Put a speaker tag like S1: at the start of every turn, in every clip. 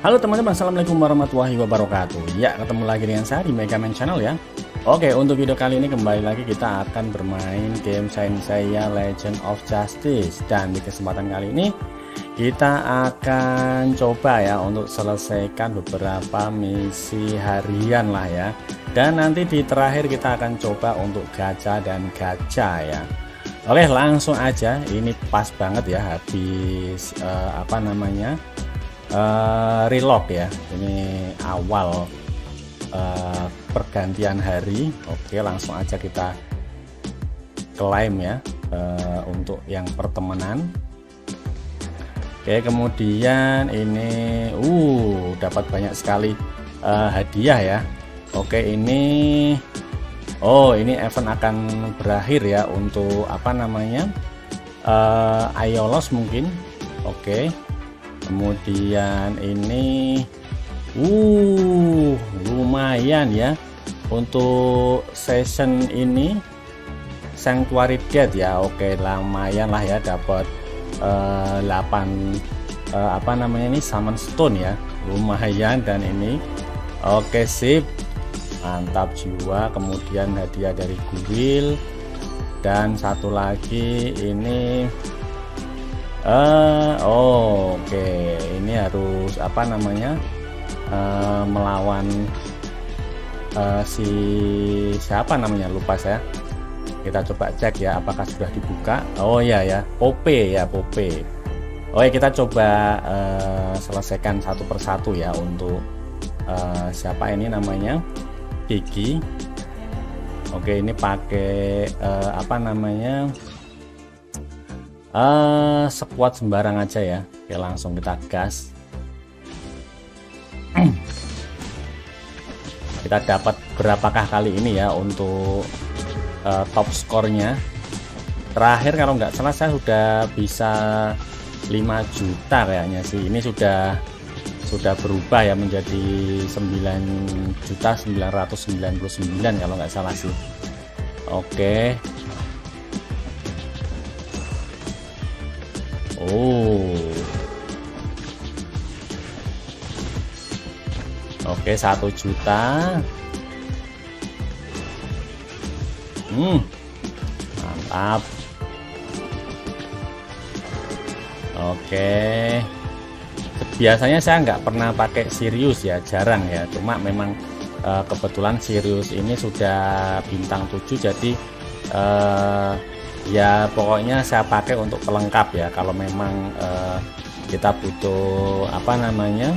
S1: Halo teman-teman, Assalamualaikum warahmatullahi wabarakatuh. Ya, ketemu lagi dengan saya di Mega Man Channel ya. Oke, untuk video kali ini kembali lagi kita akan bermain game saya Legend of Justice. Dan di kesempatan kali ini kita akan coba ya untuk selesaikan beberapa misi harian lah ya. Dan nanti di terakhir kita akan coba untuk gacha dan gacha ya. Oke langsung aja. Ini pas banget ya habis uh, apa namanya uh, relock ya. Ini awal uh, pergantian hari. Oke langsung aja kita klaim ya uh, untuk yang pertemanan. Oke kemudian ini uh dapat banyak sekali uh, hadiah ya. Oke ini Oh ini event akan berakhir ya untuk apa namanya uh, mungkin. Oke kemudian ini uh lumayan ya. Untuk session ini Sanctuary Gate ya. Oke lumayan lah ya dapat uh, 8 uh, apa namanya ini Summon Stone ya. Lumayan dan ini. Oke sip. Mantap jiwa. Kemudian hadiah dari Guil dan satu lagi ini uh, oh, oke. Okay. ini harus apa namanya uh, melawan uh, si siapa namanya? Lupa saya. Kita coba cek ya apakah sudah dibuka. Oh ya ya. Pope ya Pope. Oke kita coba uh, selesaikan satu persatu ya untuk uh, siapa ini namanya? Kiki Oke ini pakai uh, apa namanya uh, sekuat sembarang aja ya. Oke langsung kita gas. Kita dapat berapakah kali ini ya untuk uh, top skornya. Terakhir kalau nggak salah saya sudah bisa 5 juta kayaknya sih. Ini sudah sudah berubah ya menjadi 9 juta 999 kalau nggak salah sih. Oke Oh. Oke, satu juta. Hmm. Mantap. Oke. Biasanya saya nggak pernah pakai Sirius ya, jarang ya. Cuma memang uh, kebetulan Sirius ini sudah bintang 7 jadi uh, ya pokoknya saya pakai untuk pelengkap ya. Kalau memang uh, kita butuh apa namanya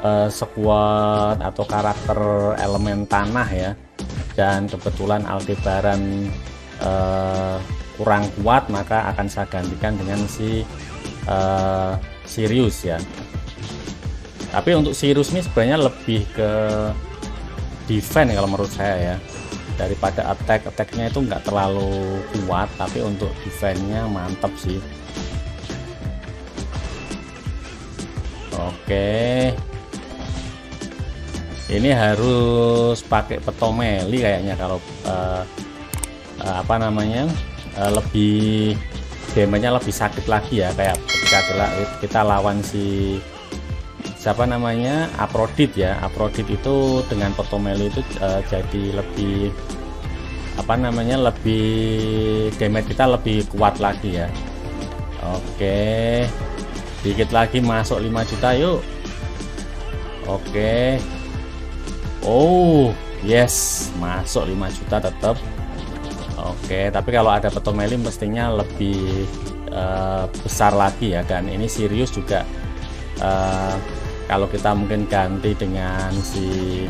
S1: uh, sekuat atau karakter elemen tanah ya. Dan kebetulan Aldebaran uh, kurang kuat maka akan saya gantikan dengan si uh, Sirius ya. Tapi untuk Sirius ini sebenarnya lebih ke defense kalau menurut saya ya daripada attack. Attacknya itu nggak terlalu kuat tapi untuk defense-nya mantap sih. Oke. Ini harus pakai petomeli kayaknya kalau uh, uh, apa namanya uh, lebih damage-nya lebih sakit lagi ya. Kayak ketika kita, kita lawan si siapa namanya? Aprodit ya. Aprodit itu dengan Potomeli itu uh, jadi lebih apa namanya lebih damage kita lebih kuat lagi ya. Oke. Dikit lagi masuk 5 juta yuk. Oke. Oh yes. Masuk 5 juta tetap Oke tapi kalau ada Potomeli mestinya lebih uh, besar lagi ya. Dan ini Sirius juga uh, kalau kita mungkin ganti dengan si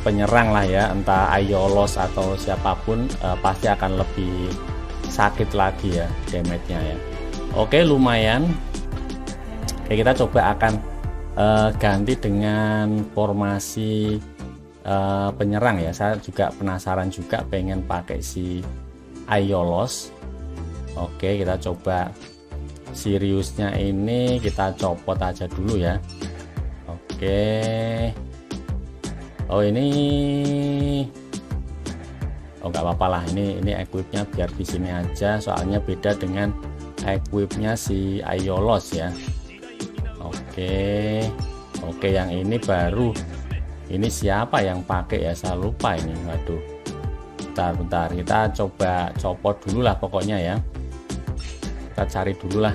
S1: penyerang lah ya entah Ayolos atau siapa pun uh, pasti akan lebih sakit lagi ya damage-nya ya. Oke lumayan. Oke kita coba akan uh, ganti dengan formasi uh, penyerang ya. Saya juga penasaran juga pengen pakai si Ayolos Oke kita coba Siriusnya ini kita copot aja dulu ya. Oke. Oh ini Oh nggak apa-apa lah. Ini ini equipnya biar di sini aja. Soalnya beda dengan equipnya si Ayolos ya. Oke. Oke yang ini baru. Ini siapa yang pakai ya? Saya lupa ini. Waduh. Bentar bentar. Kita coba copot dulu lah pokoknya ya kita cari dulu lah.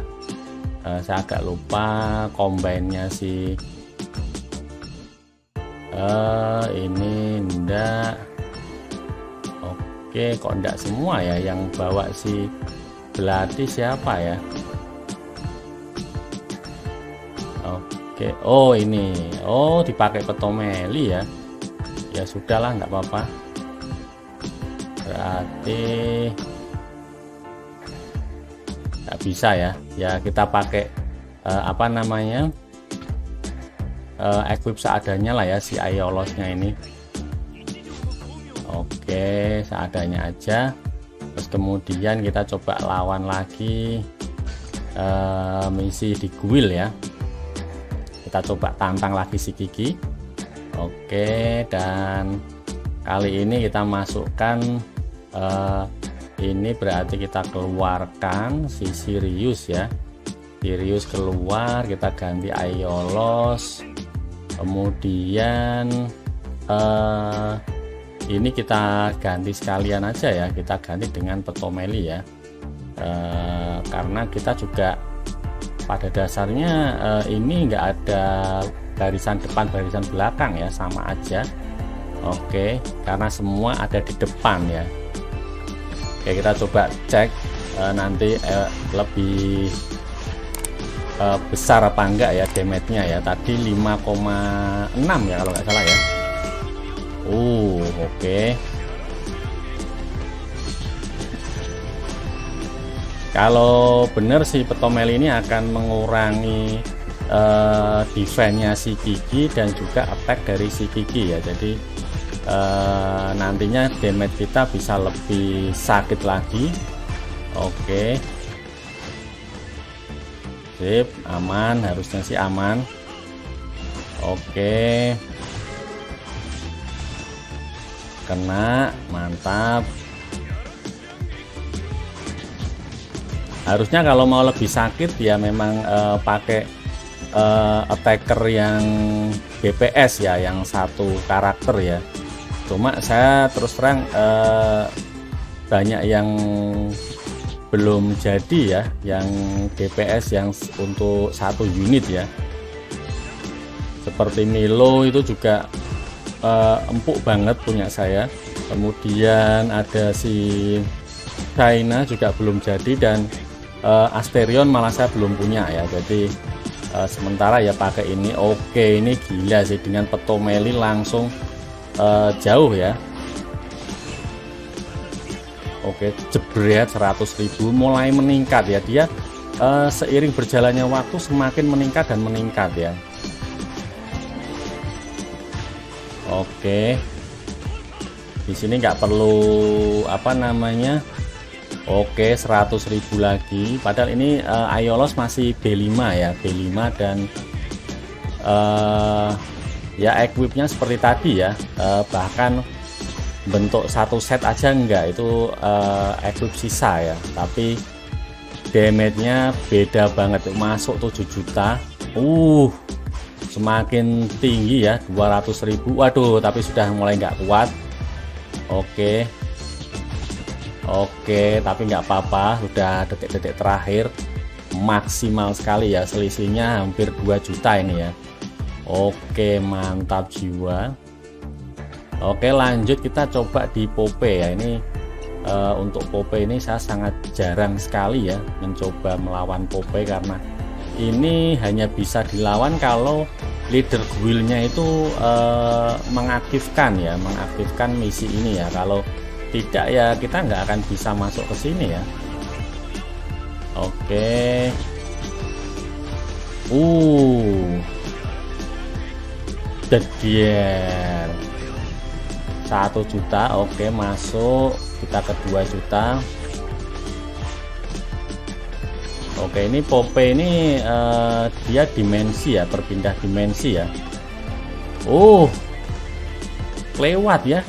S1: Uh, saya agak lupa combine-nya si uh, ini ndak. Oke kok ndak semua ya yang bawa si belati siapa ya? Oke oh ini. Oh dipakai petomeli ya. Ya sudahlah nggak apa-apa. Berarti bisa ya. Ya kita pakai uh, apa namanya uh, equip seadanya lah ya si ayolosnya ini. Oke seadanya aja. Terus kemudian kita coba lawan lagi uh, misi di guil ya. Kita coba tantang lagi si Kiki. Oke dan kali ini kita masukkan uh, ini berarti kita keluarkan si Sirius ya. Sirius keluar kita ganti Aiolos. Kemudian uh, ini kita ganti sekalian aja ya. Kita ganti dengan Petomeli ya. Uh, karena kita juga pada dasarnya uh, ini enggak ada barisan depan barisan belakang ya. Sama aja. Oke karena semua ada di depan ya Oke kita coba cek uh, nanti uh, lebih uh, besar apa enggak ya damage-nya ya. Tadi 5,6 ya kalau nggak salah ya. Uh oke. Okay. kalau benar si petomel ini akan mengurangi uh, defense-nya si Kiki dan juga attack dari si Kiki ya. Jadi uh, nantinya damage kita bisa lebih sakit lagi. Oke. Sip aman harusnya sih aman. Oke. Kena mantap. Harusnya kalau mau lebih sakit ya memang uh, pakai uh, attacker yang BPS ya yang satu karakter ya cuma saya terus terang eh, banyak yang belum jadi ya yang DPS yang untuk satu unit ya. Seperti Milo itu juga eh, empuk banget punya saya. Kemudian ada si China juga belum jadi dan eh, Asterion malah saya belum punya ya. Jadi eh, sementara ya pakai ini oke ini gila sih. Dengan petomeli langsung uh, jauh ya. Oke jebret 100.000 mulai meningkat ya. Dia uh, seiring berjalannya waktu semakin meningkat dan meningkat ya. Oke. Di sini nggak perlu apa namanya Oke 100.000 lagi. Padahal ini uh, Ayolos masih B5 ya B5 dan uh, ya equipnya seperti tadi ya. Eh, bahkan bentuk satu set aja enggak. Itu eh, equip sisa ya. Tapi damage-nya beda banget. Masuk 7 juta. Uh semakin tinggi ya. 200.000 waduh tapi sudah mulai nggak kuat. Oke. Oke tapi nggak apa-apa. Sudah detik-detik terakhir. Maksimal sekali ya. Selisihnya hampir 2 juta ini ya Oke mantap jiwa. Oke lanjut kita coba di Pope ya. Ini uh, untuk Pope ini saya sangat jarang sekali ya mencoba melawan Pope karena ini hanya bisa dilawan kalau leader guildnya itu uh, mengaktifkan ya mengaktifkan misi ini ya. Kalau tidak ya kita nggak akan bisa masuk ke sini ya. Oke. Uh Dedier satu juta oke masuk. Kita ke 2 juta. Oke ini Pope ini uh, dia dimensi ya berpindah dimensi ya. Oh lewat ya.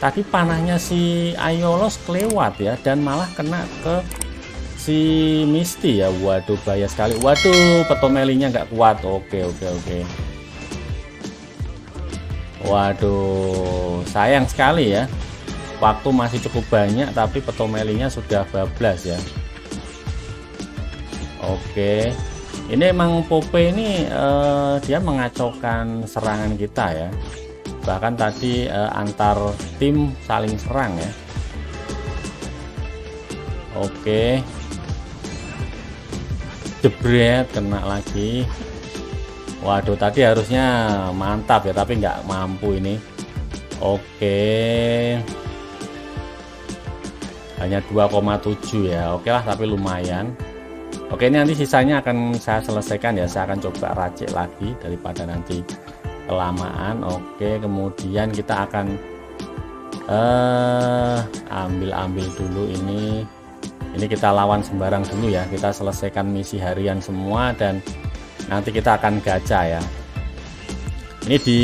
S1: Tadi panahnya si Ayolos kelewat ya dan malah kena ke si Misty ya. Waduh bahaya sekali. Waduh petomelinya nggak kuat. Oke oke oke waduh sayang sekali ya. Waktu masih cukup banyak tapi petomelinya sudah bablas ya. Oke. Ini emang Pope ini uh, dia mengacaukan serangan kita ya. Bahkan tadi uh, antar tim saling serang ya. Oke. Jebret kena lagi waduh tadi harusnya mantap ya tapi nggak mampu ini. Oke. Hanya 2,7 ya. Oke lah tapi lumayan. Oke ini nanti sisanya akan saya selesaikan ya. Saya akan coba racik lagi daripada nanti kelamaan. Oke kemudian kita akan eh ambil-ambil dulu ini. Ini kita lawan sembarang dulu ya. Kita selesaikan misi harian semua dan nanti kita akan gacha ya. Ini di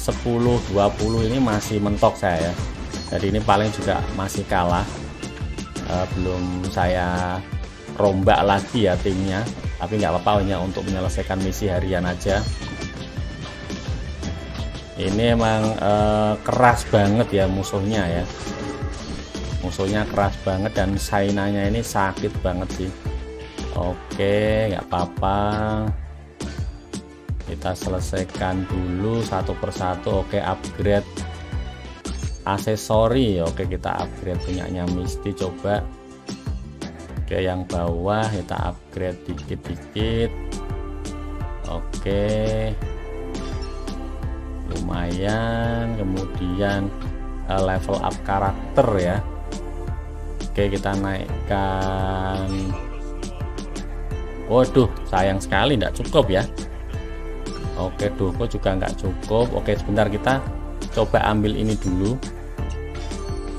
S1: 10-20 ini masih mentok saya ya. Jadi ini paling juga masih kalah. Uh, belum saya rombak lagi ya timnya. Tapi nggak apa-apa hanya untuk menyelesaikan misi harian aja. Ini emang uh, keras banget ya musuhnya ya. Musuhnya keras banget dan sainanya ini sakit banget sih oke nggak apa-apa. Kita selesaikan dulu satu persatu. Oke upgrade aksesori. Oke kita upgrade punyanya Misty coba. Oke yang bawah kita upgrade dikit-dikit. Oke. Lumayan. Kemudian eh, level up karakter ya. Oke kita naikkan Waduh sayang sekali tidak cukup ya. Oke Doko juga nggak cukup? Oke sebentar kita coba ambil ini dulu.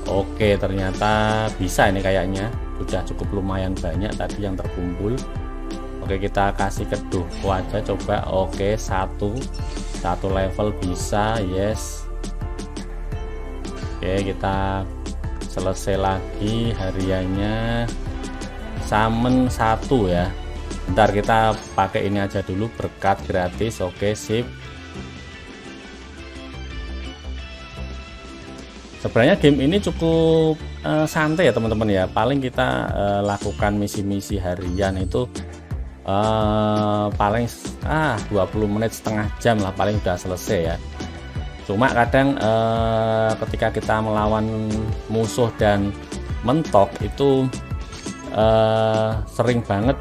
S1: Oke ternyata bisa ini kayaknya. Sudah cukup lumayan banyak tadi yang terkumpul. Oke kita kasih ke Doko aja coba. Oke satu. Satu level bisa yes. Oke kita selesai lagi hariannya. Summon satu ya ntar kita pakai ini aja dulu berkat gratis oke sip. Sebenarnya game ini cukup uh, santai ya teman-teman ya. Paling kita uh, lakukan misi-misi harian itu uh, paling ah 20 menit setengah jam lah paling sudah selesai ya. Cuma kadang eh, ketika kita melawan musuh dan mentok itu eh, sering banget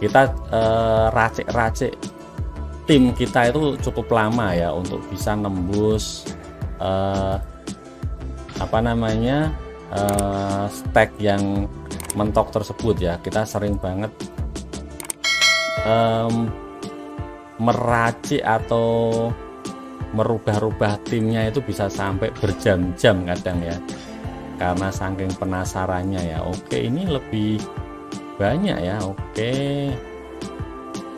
S1: kita eh, racik-racik tim kita itu cukup lama ya untuk bisa nembus eh, apa namanya eh, stack yang mentok tersebut ya. Kita sering banget um, meracik atau merubah-rubah timnya itu bisa sampai berjam-jam kadang ya. Karena saking penasarannya ya. Oke ini lebih banyak ya oke.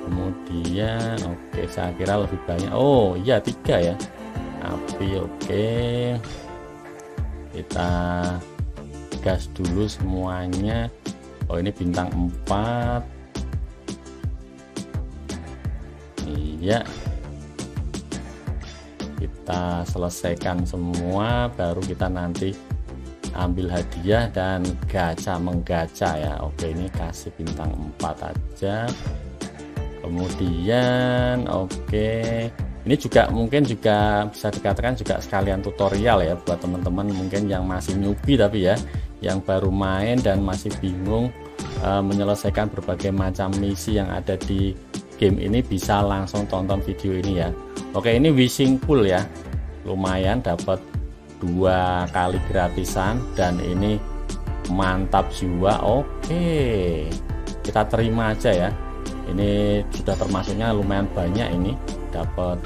S1: Kemudian oke saya kira lebih banyak. Oh iya tiga ya. Api oke. Kita gas dulu semuanya. Oh ini bintang 4 iya. Kita selesaikan semua baru kita nanti ambil hadiah dan gacha menggacha ya. Oke ini kasih bintang 4 aja. Kemudian oke. Ini juga mungkin juga bisa dikatakan juga sekalian tutorial ya buat teman-teman mungkin yang masih newbie tapi ya yang baru main dan masih bingung e, menyelesaikan berbagai macam misi yang ada di game ini bisa langsung tonton video ini ya. Oke ini wishing pool ya. Lumayan dapat dua kali gratisan dan ini mantap jiwa. Oke kita terima aja ya. Ini sudah termasuknya lumayan banyak ini. Dapat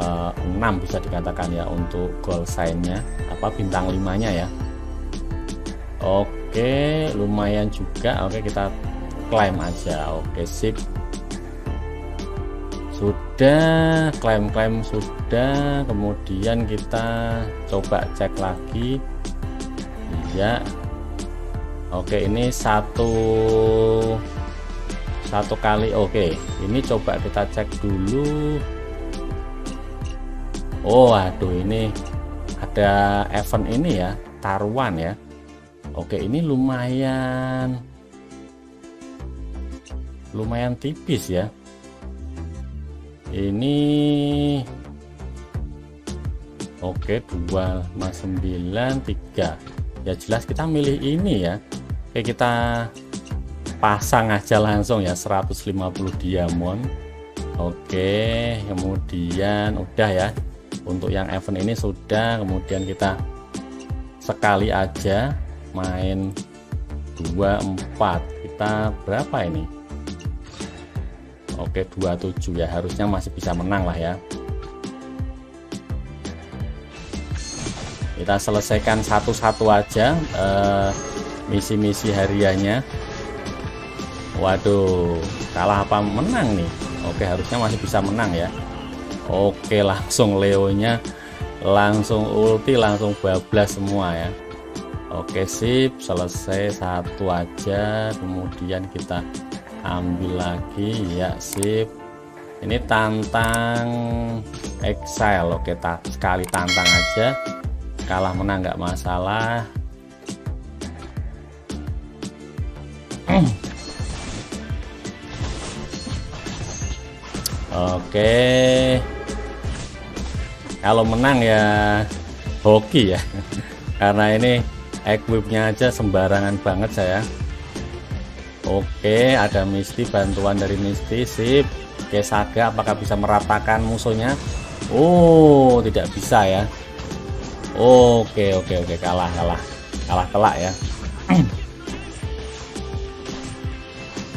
S1: uh, eh, 6 bisa dikatakan ya untuk goal sign-nya. Apa bintang 5 nya ya? Oke lumayan juga. Oke kita klaim aja. Oke sip sudah klaim-klaim sudah. Kemudian kita coba cek lagi. Iya. Oke ini satu satu kali. Oke ini coba kita cek dulu. Oh aduh ini ada event ini ya taruhan ya. Oke ini lumayan lumayan tipis ya ini oke 2 9 3 ya jelas kita milih ini ya. Oke kita pasang aja langsung ya 150 diamond. Oke kemudian udah ya. Untuk yang event ini sudah kemudian kita sekali aja main 24 kita berapa ini Oke 27 ya. Harusnya masih bisa menang lah ya. Kita selesaikan satu-satu aja eh, misi-misi hariannya. Waduh kalah apa menang nih? Oke harusnya masih bisa menang ya. Oke langsung Leonya langsung ulti langsung bablas semua ya. Oke sip. Selesai satu aja. Kemudian kita ambil lagi ya sip. Ini tantang exile oke tak sekali tantang aja. Kalah menang nggak masalah. Oke. Kalau menang ya hoki ya. Karena ini equipnya aja sembarangan banget saya Oke, ada Misty, bantuan dari Misty, sip. Oke, Saga apakah bisa meratakan musuhnya? Oh, tidak bisa ya. Oke, oke, oke, kalah, kalah. Kalah telak ya.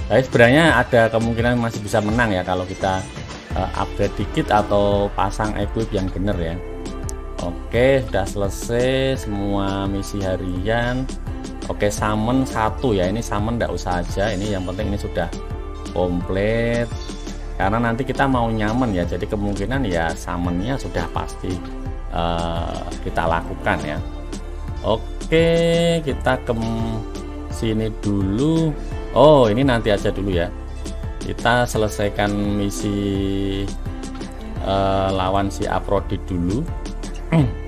S1: Tapi sebenarnya ada kemungkinan masih bisa menang ya kalau kita uh, upgrade dikit atau pasang equip yang benar ya. Oke, sudah selesai semua misi harian. Oke summon satu ya. Ini summon tidak usah aja. Ini yang penting ini sudah komplit. Karena nanti kita mau nyaman ya. Jadi kemungkinan ya summonnya sudah pasti uh, kita lakukan ya. Oke kita ke sini dulu. Oh ini nanti aja dulu ya. Kita selesaikan misi uh, lawan si Aprodi dulu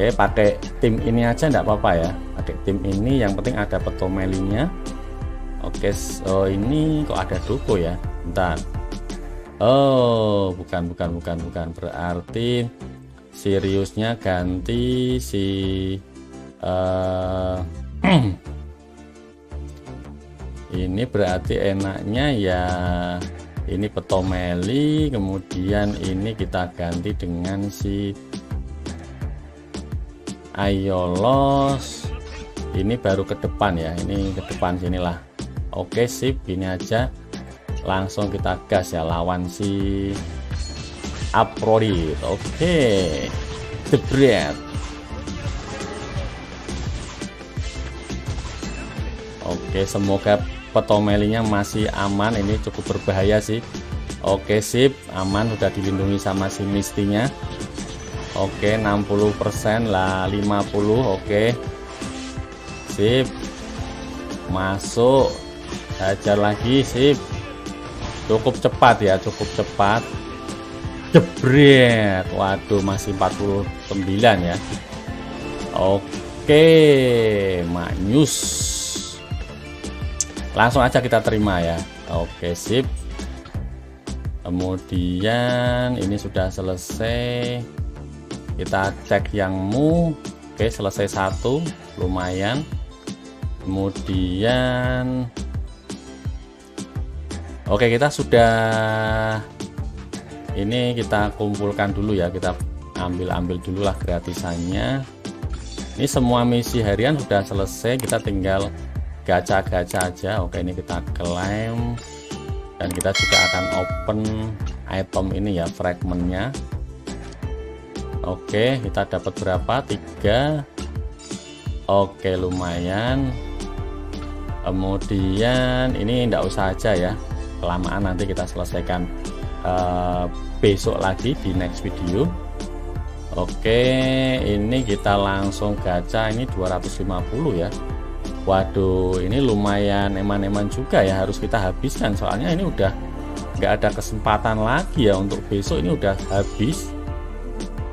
S1: Oke pakai tim ini aja enggak apa-apa ya. Pakai tim ini yang penting ada petomelinya. Oke oh ini kok ada doko ya? Bentar. Oh bukan bukan bukan bukan. Berarti seriusnya ganti si uh, ini berarti enaknya ya ini petomeli kemudian ini kita ganti dengan si ayolos. Ini baru ke depan ya ini ke depan sinilah. Oke sip gini aja. Langsung kita gas ya lawan si Aprodit oke. The bread. Oke semoga petomelinya masih aman. Ini cukup berbahaya sih. Oke sip aman sudah dilindungi sama si mistinya oke 60% lah 50 oke. Sip. Masuk. Hajar lagi sip. Cukup cepat ya cukup cepat. Jebret. Waduh masih 49 ya. Oke manyus langsung aja kita terima ya. Oke sip. Kemudian ini sudah selesai kita cek yang mu. Oke selesai satu. Lumayan. Kemudian oke kita sudah ini kita kumpulkan dulu ya. Kita ambil-ambil dulu lah gratisannya. Ini semua misi harian sudah selesai. Kita tinggal gacha-gacha aja. Oke ini kita klaim. Dan kita juga akan open item ini ya fragmentnya oke kita dapat berapa? Tiga. Oke lumayan. Kemudian ini tidak usah aja ya. Kelamaan nanti kita selesaikan uh, besok lagi di next video. Oke ini kita langsung gacha. Ini 250 ya. Waduh ini lumayan eman-eman juga ya. Harus kita habiskan. Soalnya ini udah nggak ada kesempatan lagi ya untuk besok. Ini udah habis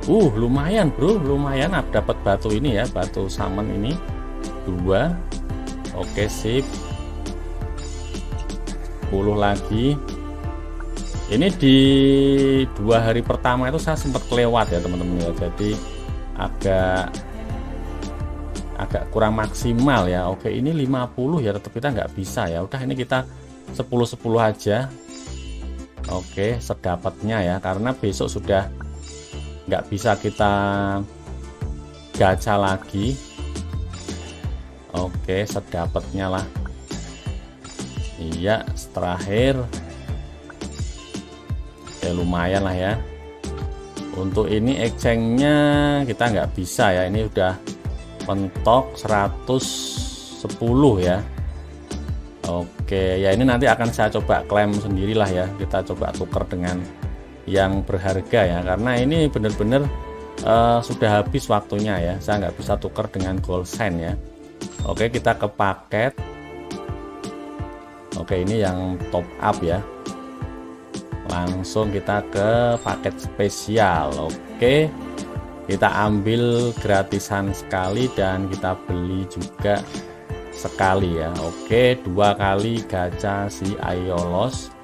S1: uh lumayan bro. Lumayan. Dapat batu ini ya batu salmon ini. Dua. Oke sip. 10 lagi. Ini di dua hari pertama itu saya sempat kelewat ya teman-teman ya. Jadi agak agak kurang maksimal ya. Oke ini 50 ya tetap kita nggak bisa ya. Udah ini kita 10-10 aja. Oke sedapatnya ya. Karena besok sudah nggak bisa kita gacha lagi. Oke sedapatnya lah. Iya terakhir. Ya lumayan lah ya. Untuk ini exchange-nya kita nggak bisa ya. Ini udah mentok 110 ya. Oke ya ini nanti akan saya coba klaim sendirilah ya. Kita coba tuker dengan yang berharga ya. Karena ini benar-benar uh, sudah habis waktunya ya. Saya nggak bisa tuker dengan gold sign ya. Oke kita ke paket. Oke ini yang top up ya. Langsung kita ke paket spesial. Oke kita ambil gratisan sekali dan kita beli juga sekali ya. Oke dua kali gacha si Ayolos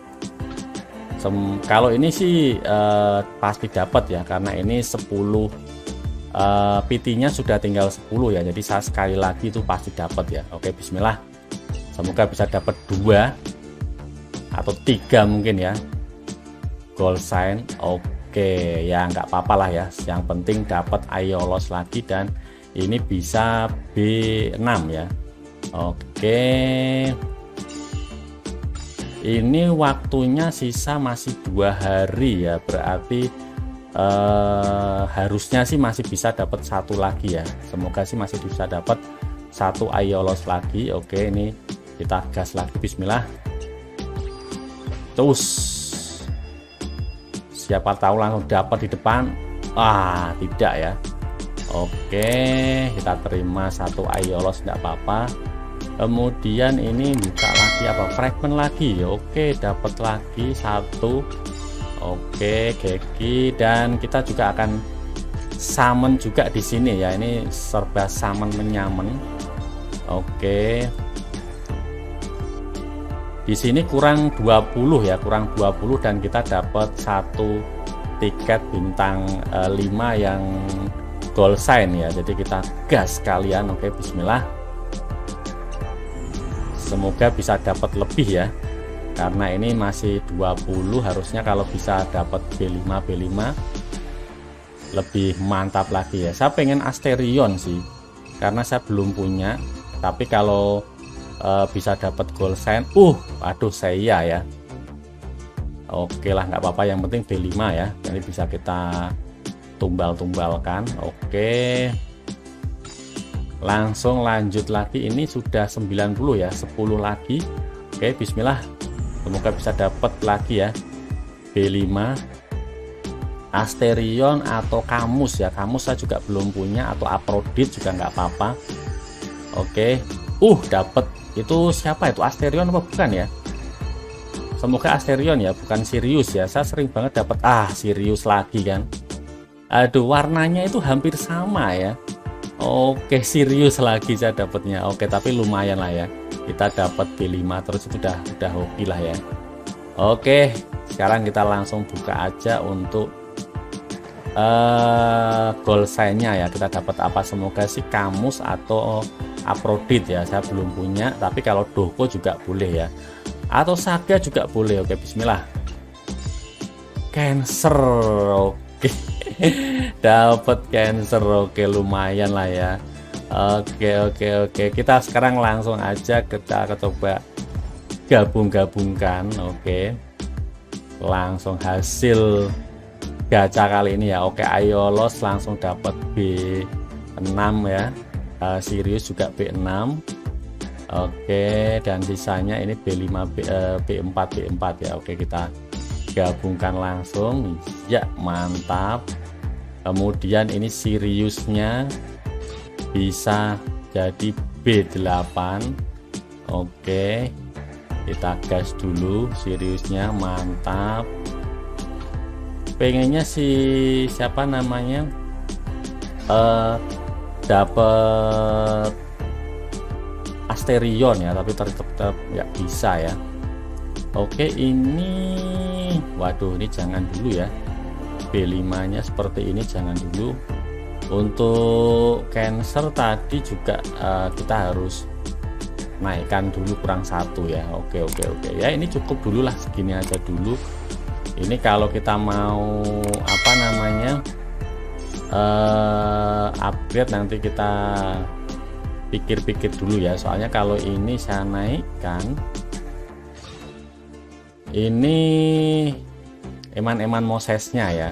S1: Sem kalau ini sih eh, pasti dapat ya karena ini 10 eh, PT-nya sudah tinggal 10 ya jadi saya sekali lagi itu pasti dapat ya. Oke Bismillah. Semoga bisa dapat dua atau tiga mungkin ya. Gold sign oke Oke ya nggak apa-apa lah ya. Yang penting dapat Ayolos lagi dan ini bisa B6 ya. Oke ini waktunya sisa masih dua hari ya berarti eh, harusnya sih masih bisa dapat satu lagi ya. Semoga sih masih bisa dapat satu Ayolos lagi. Oke ini kita gas lagi. Bismillah. Terus siapa tahu langsung dapat di depan? Ah tidak ya. Oke kita terima satu ayolos tidak apa-apa kemudian ini buka lagi apa? Fragment lagi. Oke dapat lagi satu. Oke geki. Dan kita juga akan summon juga di sini ya. Ini serba summon menyamen oke. Di sini kurang 20 ya kurang 20 dan kita dapat satu tiket bintang e, eh, 5 yang gold sign ya. Jadi kita gas kalian. Oke bismillah semoga bisa dapat lebih ya. Karena ini masih 20 harusnya kalau bisa dapat B5 B5 lebih mantap lagi ya. Saya pengen Asterion sih karena saya belum punya. Tapi kalau uh, bisa dapat gold sign uh aduh saya ya. Oke lah nggak apa-apa yang penting B5 ya. Jadi bisa kita tumbal-tumbalkan. Oke langsung lanjut lagi. Ini sudah 90 ya 10 lagi. Oke bismillah. Semoga bisa dapat lagi ya. B5 Asterion atau Kamus ya. Kamus saya juga belum punya atau Aprodit juga nggak apa-apa. Oke. Uh dapat itu siapa itu? Asterion apa bukan ya? Semoga Asterion ya bukan Sirius ya. Saya sering banget dapat ah Sirius lagi kan. Aduh warnanya itu hampir sama ya oke Sirius lagi saya dapatnya. Oke tapi lumayan lah ya. Kita dapat B5 terus udah udah hoki lah ya. Oke sekarang kita langsung buka aja untuk uh, goal sign-nya ya. Kita dapat apa? Semoga sih kamus atau Aprodit ya. Saya belum punya tapi kalau Doko juga boleh ya. Atau Saga juga boleh. Oke Bismillah. Cancer. Oke dapat Cancer oke lumayan lah ya. Oke oke oke. Kita sekarang langsung aja kita coba gabung-gabungkan. Oke. Langsung hasil gacha kali ini ya. Oke ayo los. Langsung dapat B6 ya. Uh, Sirius juga B6 oke dan sisanya ini B5 B, uh, B4 B4 ya. Oke kita gabungkan langsung. Ya mantap. Kemudian ini Siriusnya bisa jadi B8 Oke kita gas dulu seriusnya mantap. Pengennya si siapa namanya? Uh, dapat Asterion ya tapi tetap tetap nggak bisa ya Oke ini waduh ini jangan dulu ya. B5 nya seperti ini jangan dulu. Untuk cancer tadi juga uh, kita harus naikkan dulu kurang satu ya. Oke oke oke. Ya ini cukup dulu lah segini aja dulu. Ini kalau kita mau apa namanya uh, upgrade nanti kita pikir-pikir dulu ya. Soalnya kalau ini saya naikkan ini eman-eman Mosesnya ya.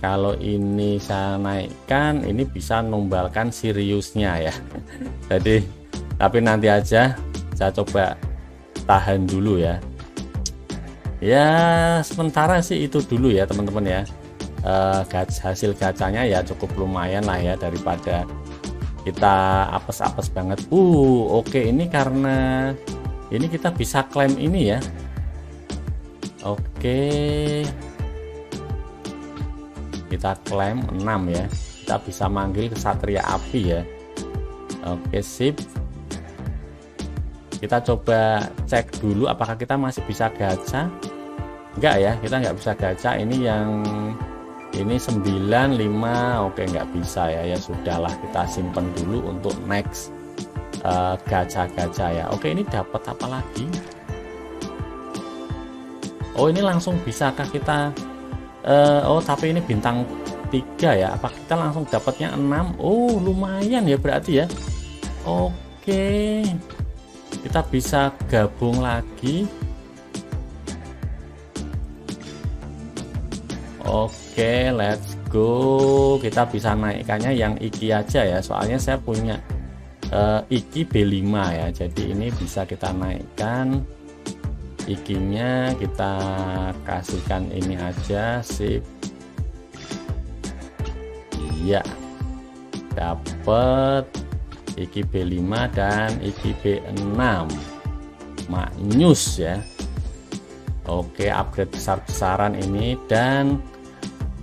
S1: Kalau ini saya naikkan ini bisa numbalkan Siriusnya ya. Jadi tapi nanti aja saya coba tahan dulu ya. Ya sementara sih itu dulu ya teman-teman ya. Uh, hasil gacanya ya cukup lumayan lah ya daripada kita apes-apes banget. Uh oke okay. ini karena ini kita bisa klaim ini ya oke. Kita klaim 6 ya. Kita bisa manggil kesatria api ya. Oke sip. Kita coba cek dulu apakah kita masih bisa gacha. Enggak ya kita nggak bisa gacha. Ini yang ini 95 oke nggak bisa ya. Ya sudahlah kita simpen dulu untuk next uh, gacha-gacha ya. Oke ini dapat apa lagi oh ini langsung bisakah kita uh, oh tapi ini bintang 3 ya apa kita langsung dapatnya 6 oh lumayan ya berarti ya oke kita bisa gabung lagi Oke, let's go. Kita bisa naikkannya yang iki aja ya. Soalnya saya punya uh, iki B5 ya. Jadi ini bisa kita naikkan ikinya kita kasihkan ini aja sip. Iya. Dapat iki B5 dan iki B6. Maknyus ya. Oke, upgrade besar-besaran ini dan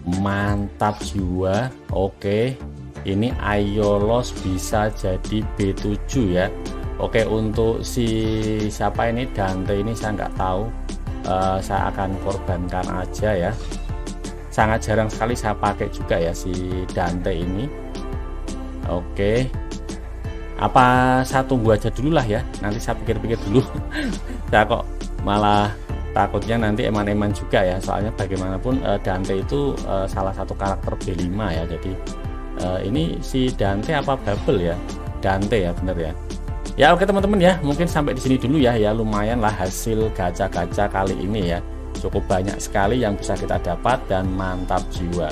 S1: mantap jiwa oke ini Ayolos bisa jadi B7 ya oke untuk si siapa ini Dante ini saya nggak tahu. Uh, saya akan korbankan aja ya. Sangat jarang sekali saya pakai juga ya si Dante ini. Oke. Apa saya tunggu aja dulu lah ya? Nanti saya pikir-pikir dulu. Saya kok malah takutnya nanti eman-eman juga ya. Soalnya bagaimanapun uh, Dante itu uh, salah satu karakter B5 ya. Jadi uh, ini si Dante apa Babel ya? Dante ya bener ya ya oke teman-teman ya mungkin sampai di sini dulu ya ya lumayan lah hasil gacha-gacha kali ini ya cukup banyak sekali yang bisa kita dapat dan mantap jiwa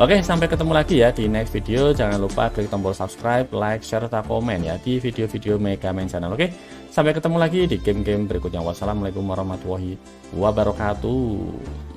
S1: Oke, sampai ketemu lagi ya di next video. Jangan lupa klik tombol subscribe, like, share, serta komen ya di video-video Mega Man Channel. Oke, sampai ketemu lagi di game-game berikutnya. Wassalamualaikum warahmatullahi wabarakatuh.